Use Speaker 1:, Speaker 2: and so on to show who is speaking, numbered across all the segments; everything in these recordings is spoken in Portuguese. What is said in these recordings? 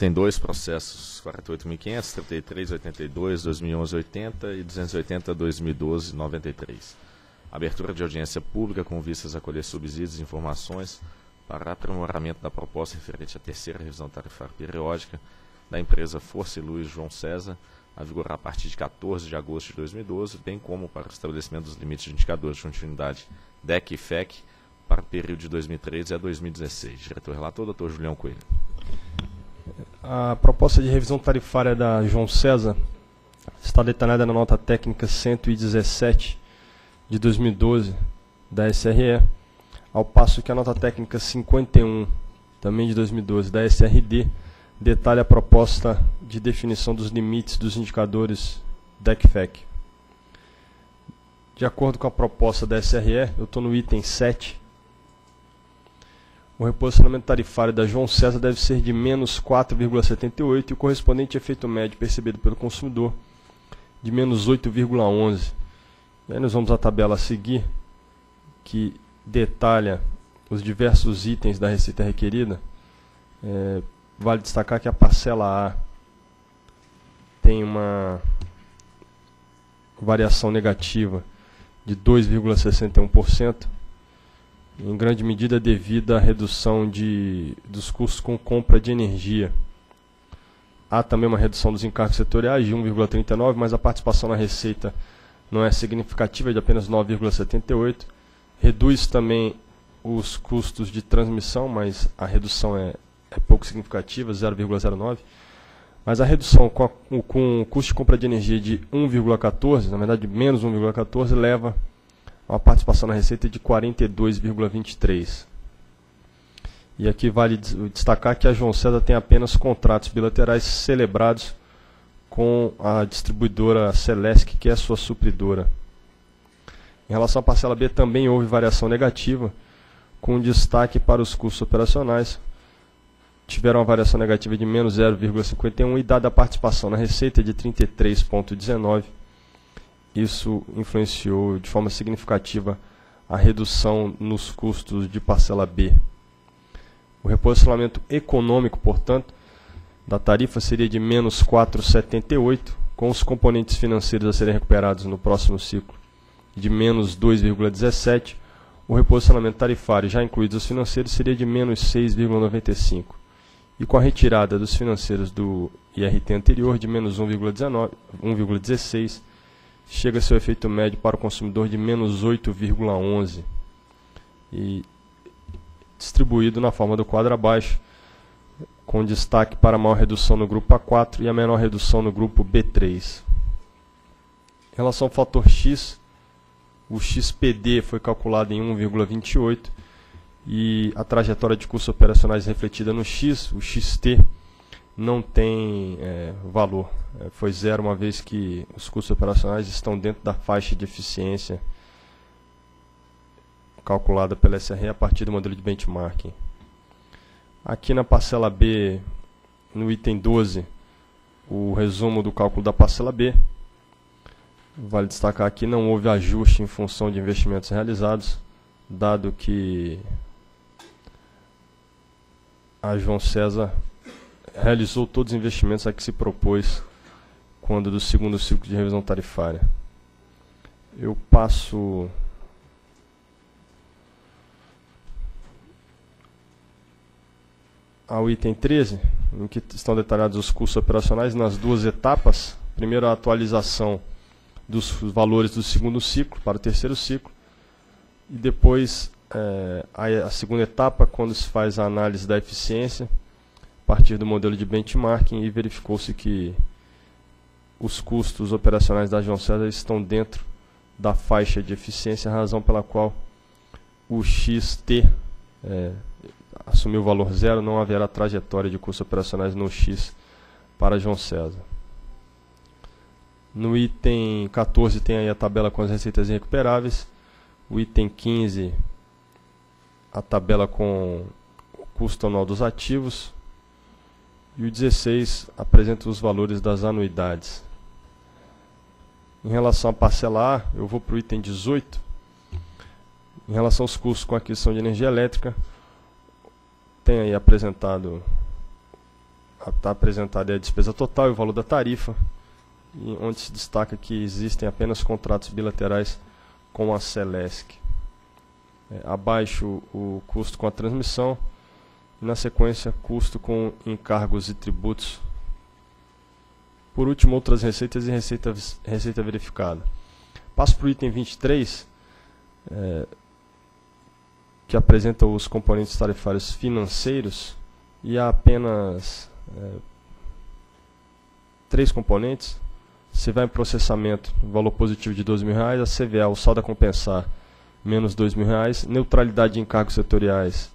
Speaker 1: Item 2, processos 48.500, 3382, 2011, 80 e 280, 2012, 93. Abertura de audiência pública com vistas a colher subsídios e informações para aprimoramento da proposta referente à terceira revisão tarifária periódica da empresa Força e Luz João César, a vigorar a partir de 14 de agosto de 2012, bem como para o estabelecimento dos limites de indicadores de continuidade DEC e FEC para o período de 2013 a 2016. Diretor relator, doutor Julião Coelho.
Speaker 2: A proposta de revisão tarifária da João César está detalhada na nota técnica 117 de 2012 da SRE, ao passo que a nota técnica 51, também de 2012, da SRD, detalha a proposta de definição dos limites dos indicadores DECFEC. De acordo com a proposta da SRE, eu estou no item 7. O reposicionamento tarifário da João César deve ser de menos 4,78 e o correspondente efeito médio percebido pelo consumidor de menos 8,11. Aí nós vamos à tabela a seguir, que detalha os diversos itens da receita requerida. É, Vale destacar que a parcela A tem uma variação negativa de 2,61%, em grande medida devido à redução de, dos custos com compra de energia. Há também uma redução dos encargos setoriais de 1,39%, mas a participação na receita não é significativa, é de apenas 9,78%. Reduz também os custos de transmissão, mas a redução é é pouco significativa, 0,09, mas a redução com, a, com o custo de compra de energia de 1,14, na verdade menos 1,14, leva uma participação na receita de 42,23. E aqui vale destacar que a João César tem apenas contratos bilaterais celebrados com a distribuidora Celesc, que é sua supridora. Em relação à parcela B, também houve variação negativa, com destaque para os custos operacionais, tiveram uma variação negativa de menos 0,51 e dada a participação na receita de 33,19, isso influenciou de forma significativa a redução nos custos de parcela B. O reposicionamento econômico, portanto, da tarifa seria de menos 4,78, com os componentes financeiros a serem recuperados no próximo ciclo de menos 2,17. O reposicionamento tarifário, já incluídos os financeiros, seria de menos 6,95 e com a retirada dos financeiros do IRT anterior de menos 1,16, chega seu efeito médio para o consumidor de menos 8,11 e distribuído na forma do quadro abaixo, com destaque para a maior redução no grupo A4 e a menor redução no grupo B3. Em relação ao fator X, o XPD foi calculado em 1,28 e a trajetória de custos operacionais refletida no X, o XT, não tem é, valor. É, foi zero, uma vez que os custos operacionais estão dentro da faixa de eficiência calculada pela SRE a partir do modelo de benchmarking. Aqui na parcela B, no item 12, o resumo do cálculo da parcela B. Vale destacar que não houve ajuste em função de investimentos realizados, dado que a João César realizou todos os investimentos a que se propôs quando do segundo ciclo de revisão tarifária. Eu passo ao item 13, em que estão detalhados os custos operacionais nas duas etapas. Primeiro, a atualização dos valores do segundo ciclo para o terceiro ciclo, e depois é, a, segunda etapa, quando se faz a análise da eficiência, a partir do modelo de benchmarking, e verificou-se que os custos operacionais da João César estão dentro da faixa de eficiência, razão pela qual o XT é, assumiu o valor zero, não haverá trajetória de custos operacionais no X para João César. No item 14 tem aí a tabela com as receitas irrecuperáveis. O item 15 a tabela com o custo anual dos ativos. E o 16 apresenta os valores das anuidades. Em relação A, eu vou para o item 18. Em relação aos custos com aquisição de energia elétrica, tem aí apresentado está apresentada a despesa total e o valor da tarifa, onde se destaca que existem apenas contratos bilaterais com a Celesc. É, abaixo o custo com a transmissão, na sequência custo com encargos e tributos. Por último, outras receitas e receita, receita verificada. Passo para o item 23, é, que apresenta os componentes tarifários financeiros e há apenas é, três componentes. Você vai em processamento, valor positivo de R$ mil reais, a CVA, o saldo a compensar, menos R$ mil reais, neutralidade de encargos setoriais,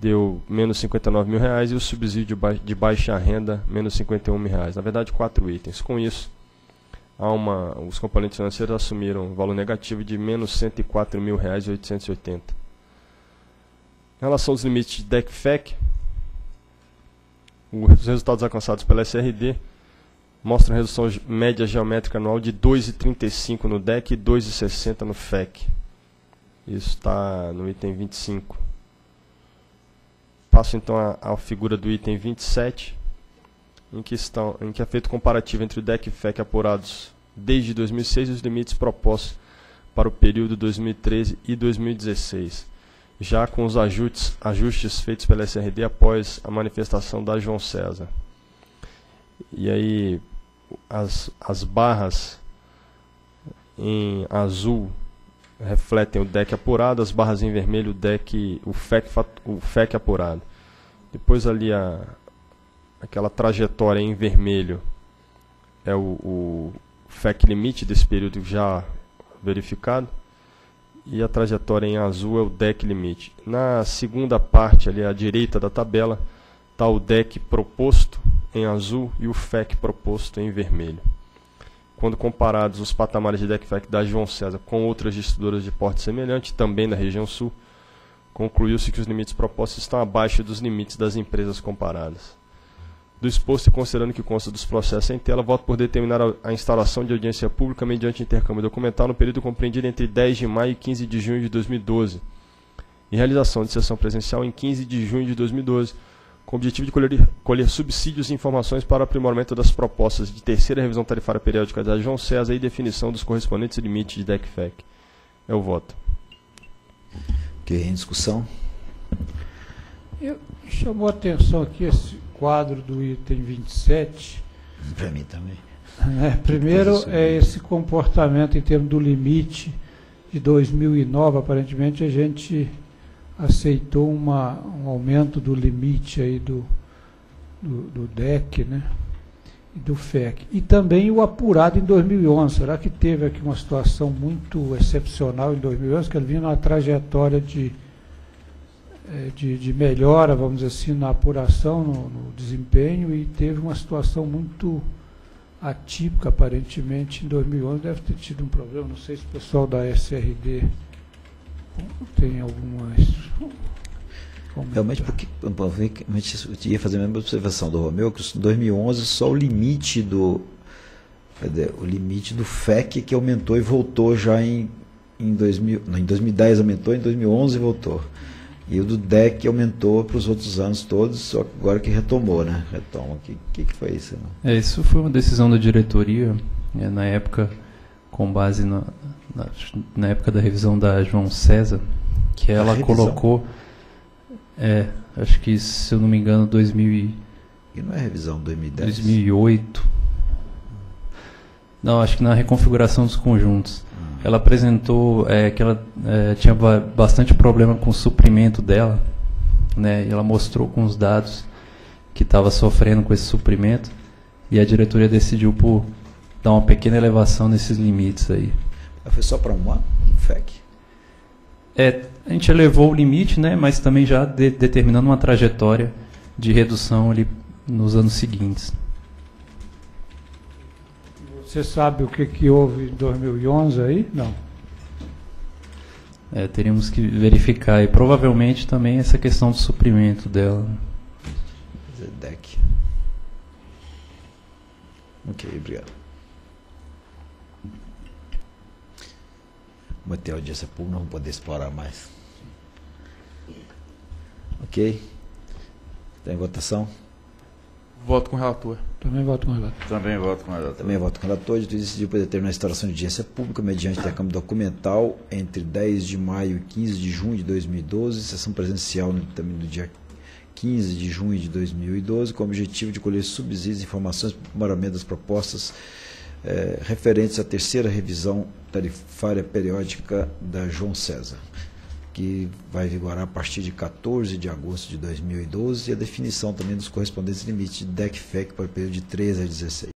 Speaker 2: deu menos 59 mil reais e o subsídio de baixa renda, menos 51 mil reais. Na verdade, quatro itens. Com isso, há uma, os componentes financeiros assumiram um valor negativo de menos 104 mil reais e 880. Em relação aos limites de DECFEC, os resultados alcançados pela SRD mostram redução média geométrica anual de 2,35 no DEC e 2,60 no FEC. Isso está no item 25. Passo então à figura do item 27, em que, estão, em que é feito comparativo entre o DEC e FEC apurados desde 2006 e os limites propostos para o período 2013 e 2016 já com os ajustes, ajustes feitos pela SRD após a manifestação da João César. E aí as, as barras em azul refletem o deck apurado, as barras em vermelho o deck, o FEC, o FEC apurado. Depois ali a, aquela trajetória em vermelho é o, o FEC limite desse período já verificado e a trajetória em azul é o deck limite. Na segunda parte, ali à direita da tabela, está o deck proposto em azul e o FEC proposto em vermelho. Quando comparados os patamares de deck FEC da João César com outras distribuidoras de porte semelhante, também na região sul, concluiu-se que os limites propostos estão abaixo dos limites das empresas comparadas do exposto e considerando que consta dos processos em tela, voto por determinar a, instalação de audiência pública mediante intercâmbio documental no período compreendido entre 10 de maio e 15 de junho de 2012 e realização de sessão presencial em 15 de junho de 2012, com o objetivo de colher, colher subsídios e informações para o aprimoramento das propostas de terceira revisão tarifária periódica da João César e definição dos correspondentes limites de DECFEC. É o voto.
Speaker 3: Ok, em discussão.
Speaker 4: Eu, chamou a atenção aqui esse quadro do item 27.
Speaker 3: Para mim também.
Speaker 4: É, primeiro é esse comportamento em termos do limite de 2009, aparentemente a gente aceitou uma, um aumento do limite aí do, do, do DEC, né? Do FEC. E também o apurado em 2011. Será que teve aqui uma situação muito excepcional em 2011, que ele vinha numa trajetória de é, de, de, melhora, vamos dizer assim, na apuração, no, no, desempenho, e teve uma situação muito atípica, aparentemente, em 2011. Deve ter tido um problema, não sei se o pessoal da SRD tem algumas.
Speaker 3: Realmente, porque eu ia fazer a mesma observação do Romeu, que em 2011 só o limite do o limite do FEC que aumentou e voltou já em, em, 2000, não, em 2010 aumentou, em 2011 voltou. E o do DEC aumentou para os outros anos todos, só que agora que retomou, né? Retoma. O que, que, que, foi isso?
Speaker 5: Né? É, isso foi uma decisão da diretoria, né, na época, com base na, na, na, época da revisão da João César, que ela colocou. É, acho que, se eu não me engano, 2000 e,
Speaker 3: e não é revisão 2010?
Speaker 5: 2008. Não, acho que na reconfiguração dos conjuntos ela apresentou é, que ela é, tinha bastante problema com o suprimento dela, né? E ela mostrou com os dados que estava sofrendo com esse suprimento e a diretoria decidiu por dar uma pequena elevação nesses limites aí.
Speaker 3: Foi só para um ano, FEC?
Speaker 5: É, a gente elevou o limite, né? Mas também já de, determinando uma trajetória de redução ali nos anos seguintes.
Speaker 4: Você sabe o que, que houve em 2011 aí? Não.
Speaker 5: É, teríamos que verificar. E provavelmente também essa questão do suprimento dela.
Speaker 3: Zedek. Ok, obrigado. Vamos ter audiência pública, não vamos poder explorar mais. Ok? Tem votação?
Speaker 6: Voto com o relator.
Speaker 4: Também voto com o relator.
Speaker 7: Também voto com o relator.
Speaker 3: Também voto com o relator. De decidiu por determinar a instalação de audiência pública mediante intercâmbio documental entre 10 de maio e 15 de junho de 2012, sessão presencial no, também no dia 15 de junho de 2012, com o objetivo de colher subsídios e informações para o aprimoramento das propostas eh, referentes à terceira revisão tarifária periódica da João César, que vai vigorar a partir de 14 de agosto de 2012, e a definição também dos correspondentes limites de DEC-FEC para o período de 13 a 16.